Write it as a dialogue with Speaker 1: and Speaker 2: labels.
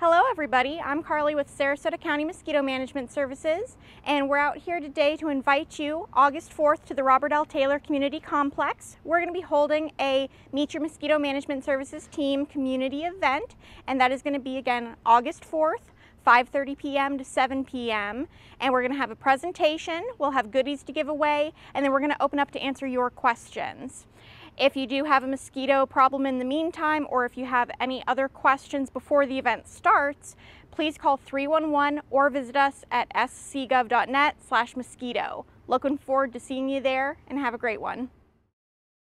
Speaker 1: Hello everybody, I'm Carly with Sarasota County Mosquito Management Services and we're out here today to invite you August 4th to the Robert L. Taylor Community Complex. We're going to be holding a Meet Your Mosquito Management Services Team community event and that is going to be again August 4th 5.30 p.m. to 7 p.m. and we're going to have a presentation, we'll have goodies to give away, and then we're going to open up to answer your questions. If you do have a mosquito problem in the meantime, or if you have any other questions before the event starts, please call 311 or visit us at scgov.net slash mosquito. Looking forward to seeing you there and have a great one.